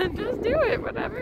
Just do it, whatever.